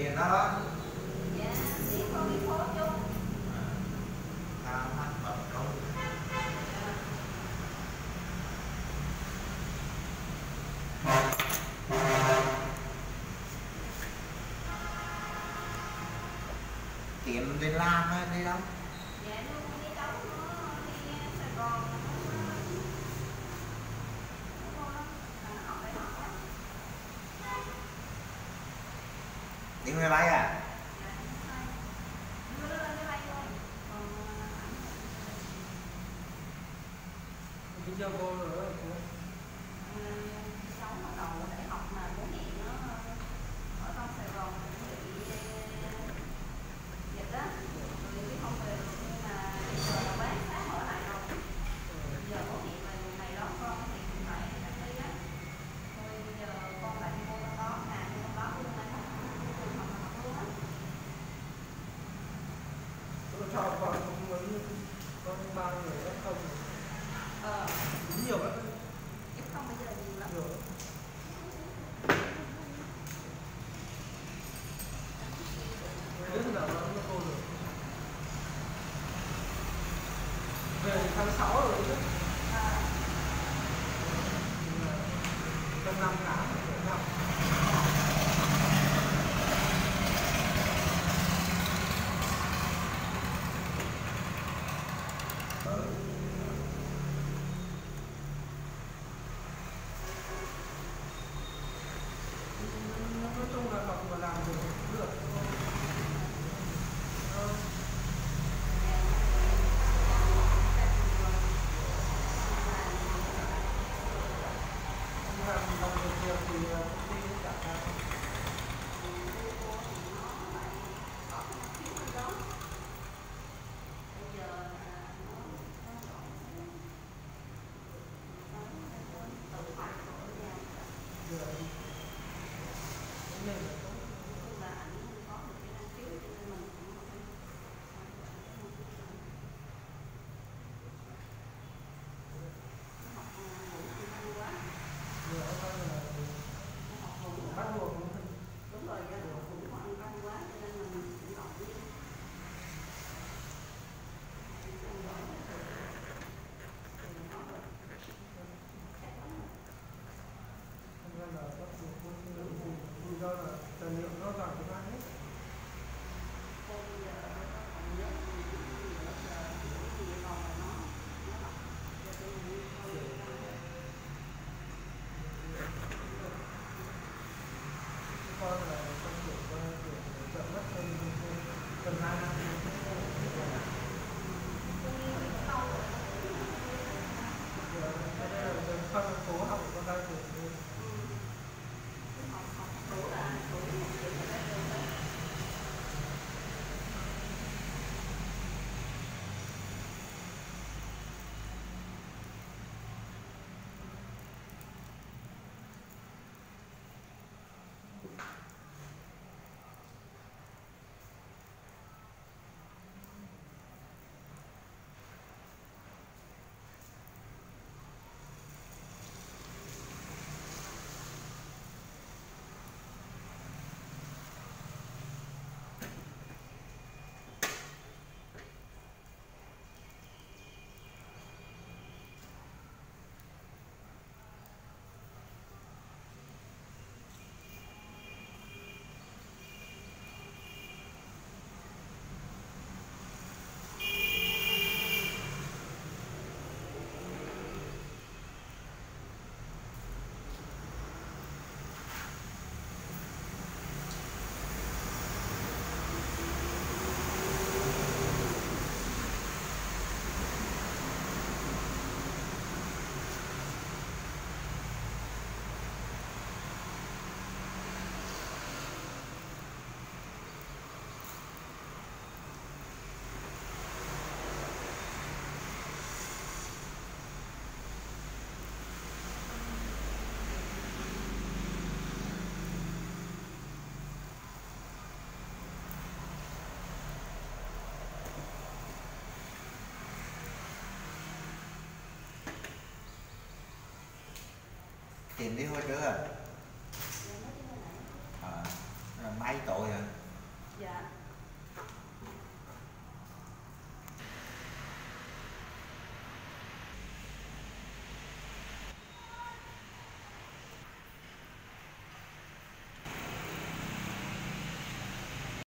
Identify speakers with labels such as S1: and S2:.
S1: tiền đó đó
S2: dạ tiền con đi phố
S1: chung. À, ta công tiệm đi làm đi đâu
S2: đi
S1: máy bay à?
S2: Bây giờ
S3: cô rồi 咱没有 liệu
S2: đo.
S1: tìm đi thôi chứ à